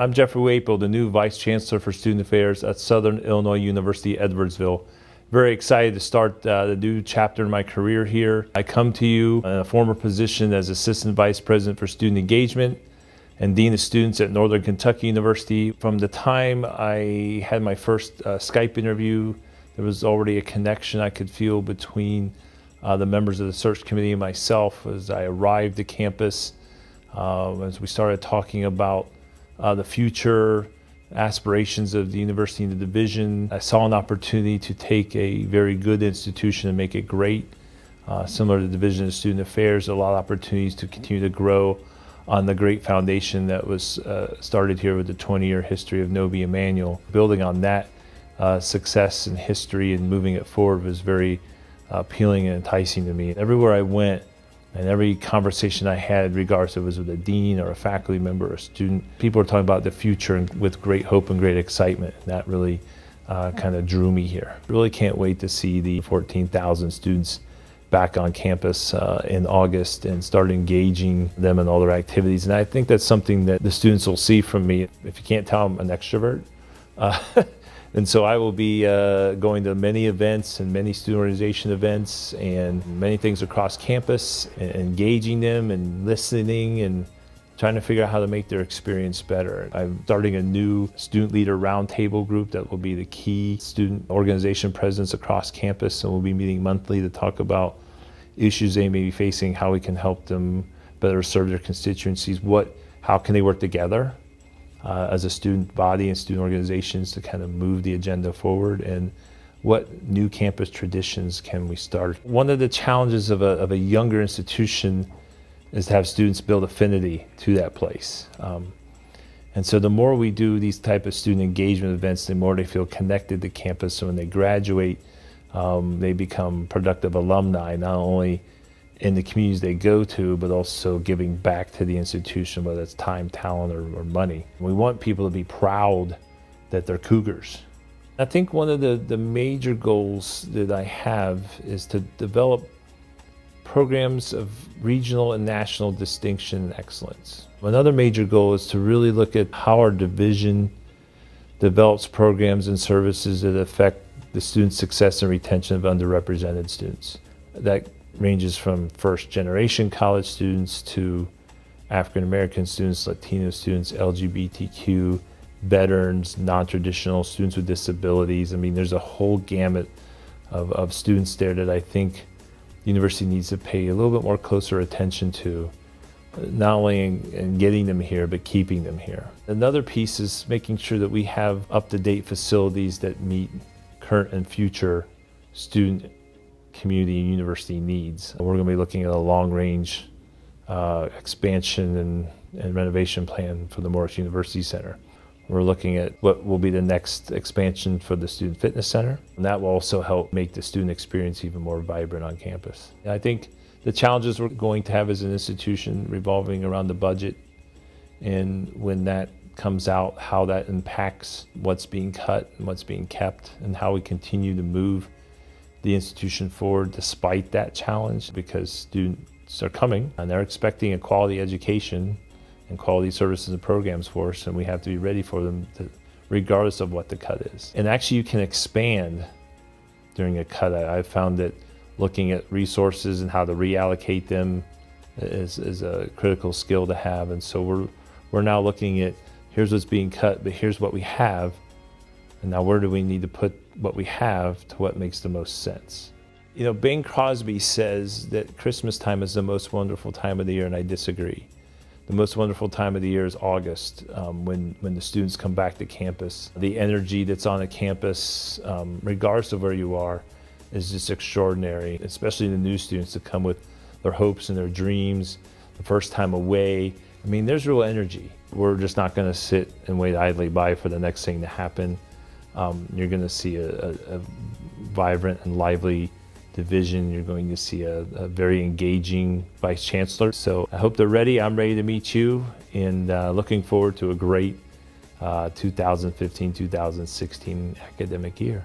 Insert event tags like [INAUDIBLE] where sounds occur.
I'm Jeffrey Waple, the new Vice Chancellor for Student Affairs at Southern Illinois University, Edwardsville. Very excited to start uh, the new chapter in my career here. I come to you in a former position as Assistant Vice President for Student Engagement and Dean of Students at Northern Kentucky University. From the time I had my first uh, Skype interview, there was already a connection I could feel between uh, the members of the search committee and myself as I arrived to campus, uh, as we started talking about uh, the future aspirations of the university and the division. I saw an opportunity to take a very good institution and make it great. Uh, similar to the Division of Student Affairs, a lot of opportunities to continue to grow on the great foundation that was uh, started here with the 20-year history of Novi Emanuel. Building on that uh, success and history and moving it forward was very appealing and enticing to me. Everywhere I went, and every conversation I had, regardless if it was with a dean or a faculty member or a student, people were talking about the future and with great hope and great excitement. And that really uh, kind of drew me here. Really can't wait to see the 14,000 students back on campus uh, in August and start engaging them in all their activities. And I think that's something that the students will see from me. If you can't tell, I'm an extrovert. Uh, [LAUGHS] And so I will be uh, going to many events and many student organization events and many things across campus, and engaging them and listening and trying to figure out how to make their experience better. I'm starting a new student leader roundtable group that will be the key student organization presidents across campus, and we'll be meeting monthly to talk about issues they may be facing, how we can help them better serve their constituencies, what, how can they work together uh, as a student body and student organizations to kind of move the agenda forward and what new campus traditions can we start? One of the challenges of a, of a younger institution is to have students build affinity to that place. Um, and so the more we do these type of student engagement events, the more they feel connected to campus. So when they graduate, um, they become productive alumni, not only in the communities they go to, but also giving back to the institution, whether it's time, talent, or, or money. We want people to be proud that they're Cougars. I think one of the, the major goals that I have is to develop programs of regional and national distinction and excellence. Another major goal is to really look at how our division develops programs and services that affect the student success and retention of underrepresented students. That ranges from first generation college students to African American students, Latino students, LGBTQ, veterans, non traditional students with disabilities. I mean, there's a whole gamut of, of students there that I think the university needs to pay a little bit more closer attention to, not only in, in getting them here, but keeping them here. Another piece is making sure that we have up to date facilities that meet current and future student community and university needs. We're going to be looking at a long range uh, expansion and, and renovation plan for the Morris University Center. We're looking at what will be the next expansion for the Student Fitness Center. And that will also help make the student experience even more vibrant on campus. And I think the challenges we're going to have as an institution revolving around the budget and when that comes out, how that impacts what's being cut and what's being kept and how we continue to move the institution forward despite that challenge because students are coming and they're expecting a quality education and quality services and programs for us and we have to be ready for them to, regardless of what the cut is. And actually you can expand during a cut. I, found that looking at resources and how to reallocate them is, is a critical skill to have. And so we're, we're now looking at here's what's being cut, but here's what we have and now, where do we need to put what we have to what makes the most sense? You know, Bing Crosby says that Christmas time is the most wonderful time of the year, and I disagree. The most wonderful time of the year is August, um, when, when the students come back to campus. The energy that's on a campus, um, regardless of where you are, is just extraordinary, especially the new students that come with their hopes and their dreams, the first time away. I mean, there's real energy. We're just not going to sit and wait idly by for the next thing to happen um, you're going to see a, a, a, vibrant and lively division. You're going to see a, a, very engaging vice chancellor. So I hope they're ready. I'm ready to meet you and uh, looking forward to a great 2015-2016 uh, academic year.